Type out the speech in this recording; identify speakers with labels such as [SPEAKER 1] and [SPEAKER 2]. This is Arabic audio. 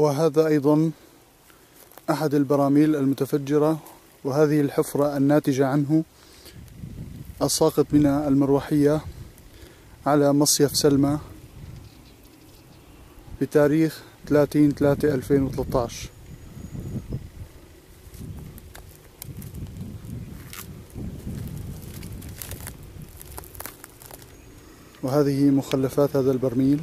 [SPEAKER 1] وهذا أيضا أحد البراميل المتفجرة وهذه الحفرة الناتجة عنه الساقط من المروحية على مصيف سلمى بتاريخ 30 3 2013 وهذه مخلفات هذا البرميل.